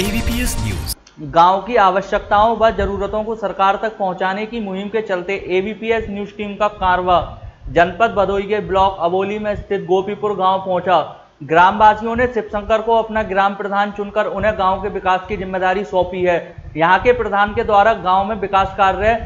ABPS news गाँव की आवश्यकताओं व जरूरतों को सरकार तक पहुँचाने की मुहिम के चलते एबीपीएस न्यूज़ टीम का कारवा जनपद भदोई के ब्लॉक अबोली में स्थित गोपीपुर गाँव पहुँचा। ग्रामवासियों ने शिवशंकर को अपना ग्राम प्रधान चुनकर उन्हें गाँव के विकास की ज़िम्मेदारी सौंपी है। यहाँ के प्रधान के द्वारा गाँव में विकास कार्य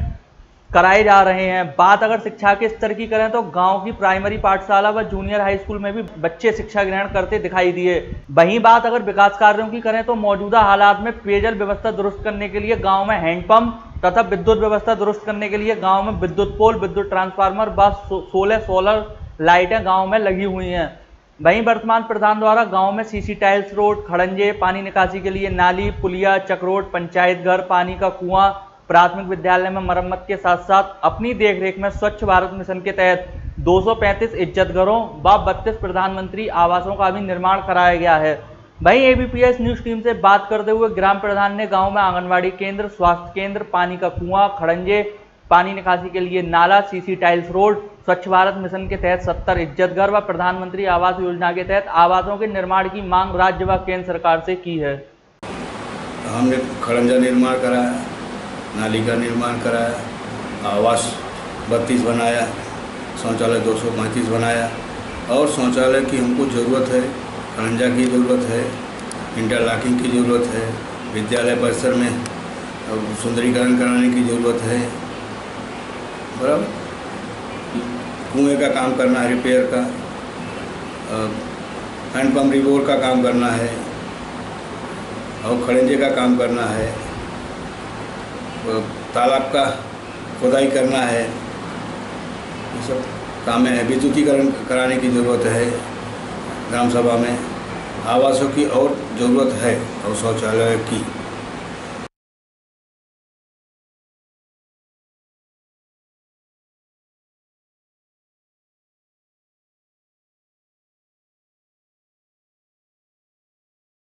कराए जा रहे हैं। बात अगर शिक्षा के स्तर की करें तो गाँव की प्राइमरी पाठशाला व जूनियर हाई स्कूल में भी बच्चे शिक्षा ग्रहण करते दिखाई दिए। वहीं बात अगर विकास कार्यों की करें तो मौजूदा हालात में पेयजल व्यवस्था दुरुस्त करने के लिए गाँव में हैंडपंप तथा विद्युत व्यवस्था दुरुस्त करने के लिए गाँव में विद्युत पोल, विद्युत ट्रांसफार्मर व सोलह सोलर लाइटें गाँव में लगी हुई हैं। वहीं वर्तमान प्रधान द्वारा गाँव में सीसी टाइल्स रोड, खड़ंजे, पानी निकासी के लिए नाली, पुलिया चक्रोड पंचायत घर, पानी का कुआँ प्राथमिक विद्यालय में मरम्मत के साथ साथ अपनी देखरेख में स्वच्छ भारत मिशन के तहत 235 इज़्ज़त घरों व बत्तीस प्रधानमंत्री आवासों का भी निर्माण कराया गया है। वहीं एबीपीएस न्यूज़ टीम से बात करते हुए ग्राम प्रधान ने गाँव में आंगनबाड़ी केंद्र, स्वास्थ्य केंद्र, पानी का कुआँ, खड़ंजे, पानी निकासी के लिए नाला सीसी टाइल्स रोड स्वच्छ भारत मिशन के तहत सत्तर इज़्ज़त घर व प्रधानमंत्री आवास योजना के तहत आवासों के निर्माण की मांग राज्य व केंद्र सरकार से की है। हमने खड़ंजा निर्माण कराया नाली का निर्माण कराया, आवास बत्तीस बनाया, शौचालय दो सौ पैंतीस बनाया, और शौचालय की हमको ज़रूरत है खड़ंजा की ज़रूरत है, इंटरलॉकिंग की ज़रूरत है, विद्यालय परिसर में सुंदरीकरण कराने की ज़रूरत है, बराबर? कुएँ का काम करना है, रिपेयर का हैंडपम्प रिबोर का काम करना है, और खड़ंजे का काम करना है तालाब का खुदाई करना है। ये सब काम है। विद्युतीकरण कराने की ज़रूरत है ग्राम सभा में। आवासों की और ज़रूरत है और शौचालय की।